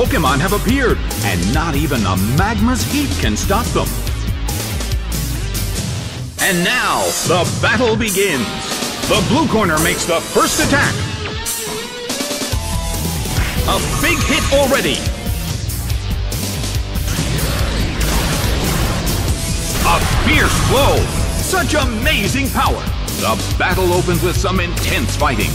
Pokemon have appeared, and not even a magma's heat can stop them. And now, the battle begins. The blue corner makes the first attack. A big hit already. A fierce blow. Such amazing power. The battle opens with some intense fighting.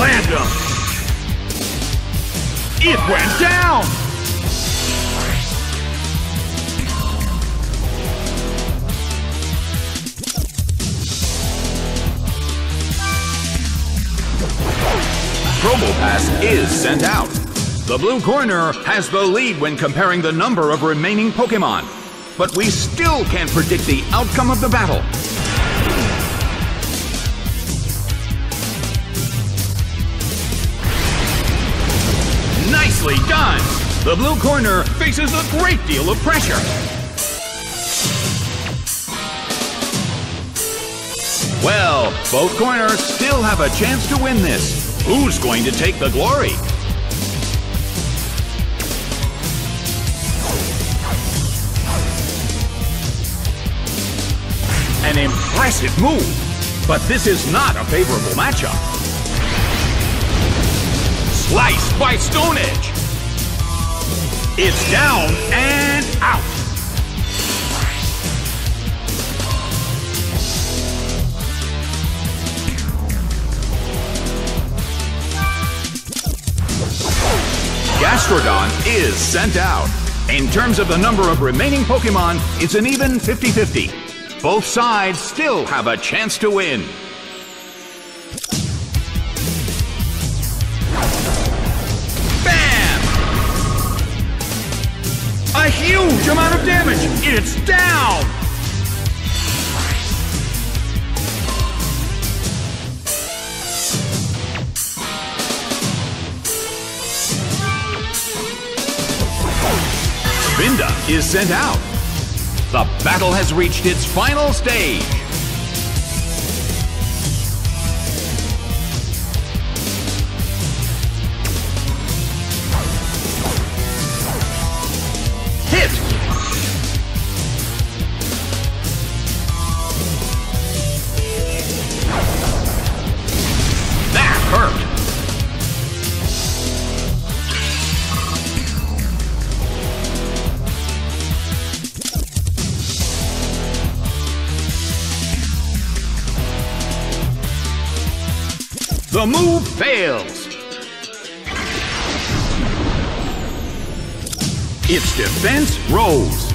Him. It went down! Probopass is sent out. The blue corner has the lead when comparing the number of remaining Pokemon. But we still can't predict the outcome of the battle. Nicely done! The blue corner faces a great deal of pressure. Well, both corners still have a chance to win this. Who's going to take the glory? An impressive move, but this is not a favorable matchup. Sliced by Stone Edge. It's down and out. Gastrodon is sent out. In terms of the number of remaining Pokemon, it's an even 50-50. Both sides still have a chance to win. A huge amount of damage! It's down! Spinda is sent out. The battle has reached its final stage. The move fails. Its defense rose.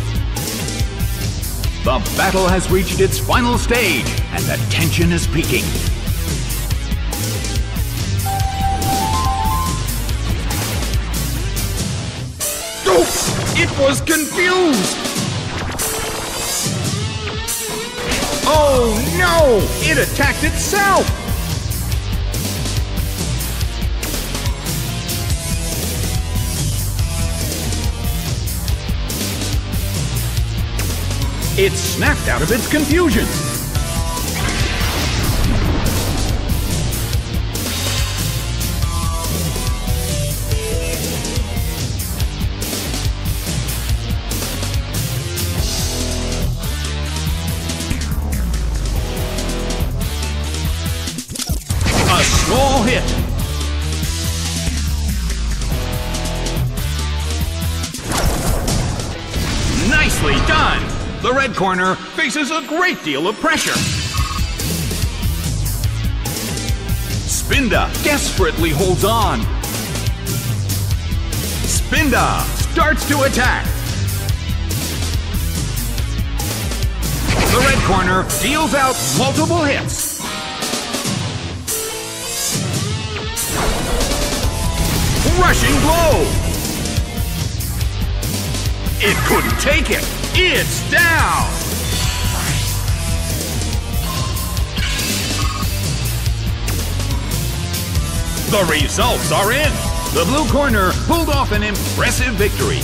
The battle has reached its final stage, and the tension is peaking. Oof! It was confused! Oh no! It attacked itself! It snapped out of its confusion. A small hit. The red corner faces a great deal of pressure. Spinda desperately holds on. Spinda starts to attack. The red corner deals out multiple hits. Rushing blow. It couldn't take it. It's down. The results are in. The blue corner pulled off an impressive victory.